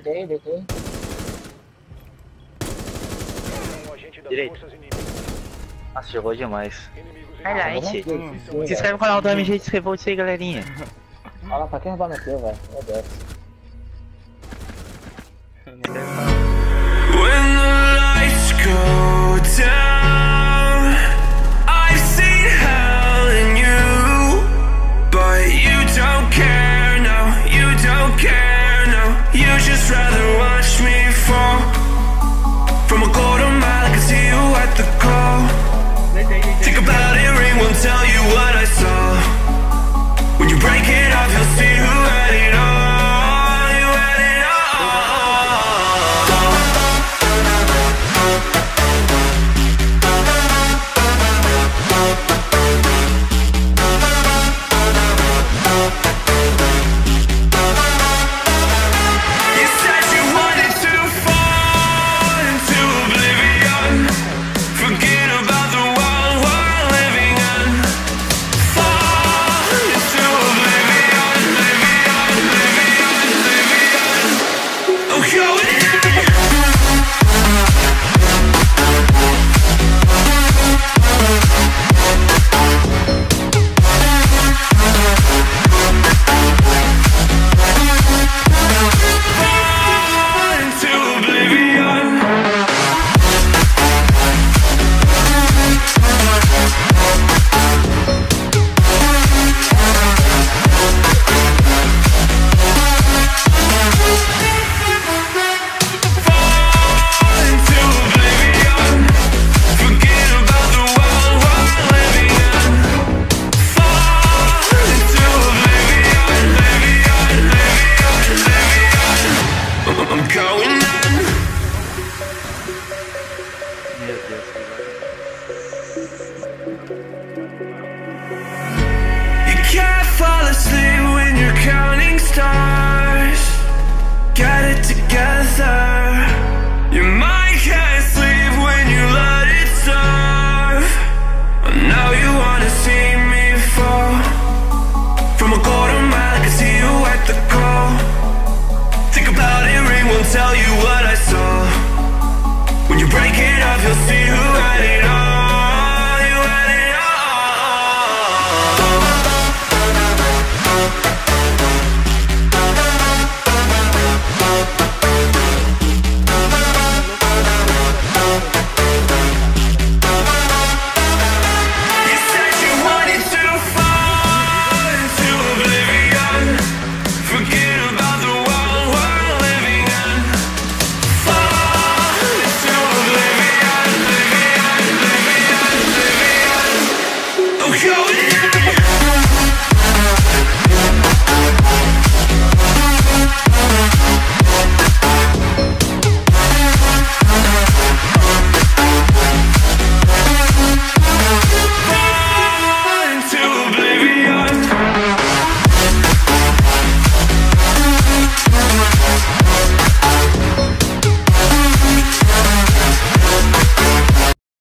Deitei, deitei. Direito. Nossa, jogou demais. Aliás, se inscreve no canal do MG de Revolt aí, galerinha. Olha lá, pra quem roubar meu velho? Meu Deus. rather Yes, yes, you'll see who